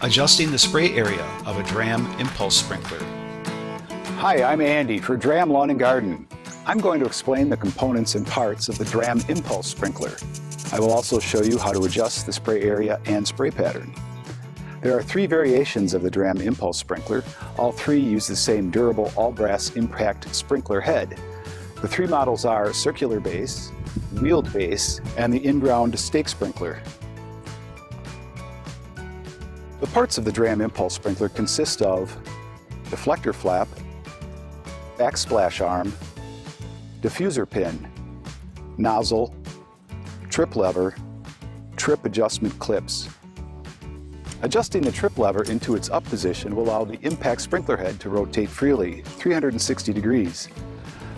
Adjusting the spray area of a Dramm impulse sprinkler. Hi, I'm Andy for Dramm Lawn and Garden. I'm going to explain the components and parts of the Dramm impulse sprinkler. I will also show you how to adjust the spray area and spray pattern. There are three variations of the Dramm impulse sprinkler. All three use the same durable all-brass impact sprinkler head. The three models are circular base, wheeled base, and the in-ground stake sprinkler. The parts of the Dramm impulse sprinkler consist of deflector flap, backsplash arm, diffuser pin, nozzle, trip lever, trip adjustment clips. Adjusting the trip lever into its up position will allow the impact sprinkler head to rotate freely, 360 degrees.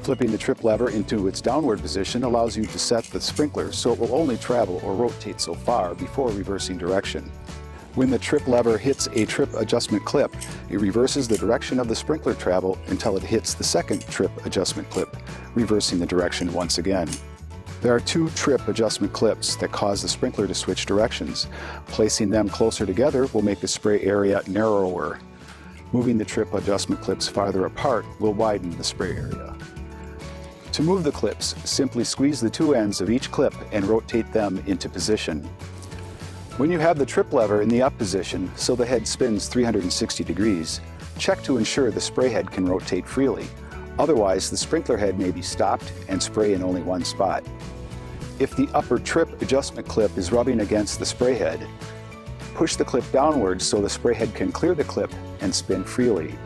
Flipping the trip lever into its downward position allows you to set the sprinkler so it will only travel or rotate so far before reversing direction. When the trip lever hits a trip adjustment clip, it reverses the direction of the sprinkler travel until it hits the second trip adjustment clip, reversing the direction once again. There are two trip adjustment clips that cause the sprinkler to switch directions. Placing them closer together will make the spray area narrower. Moving the trip adjustment clips farther apart will widen the spray area. To move the clips, simply squeeze the two ends of each clip and rotate them into position. When you have the trip lever in the up position so the head spins 360 degrees, check to ensure the spray head can rotate freely. Otherwise, the sprinkler head may be stopped and spray in only one spot. If the upper trip adjustment clip is rubbing against the spray head, push the clip downwards so the spray head can clear the clip and spin freely.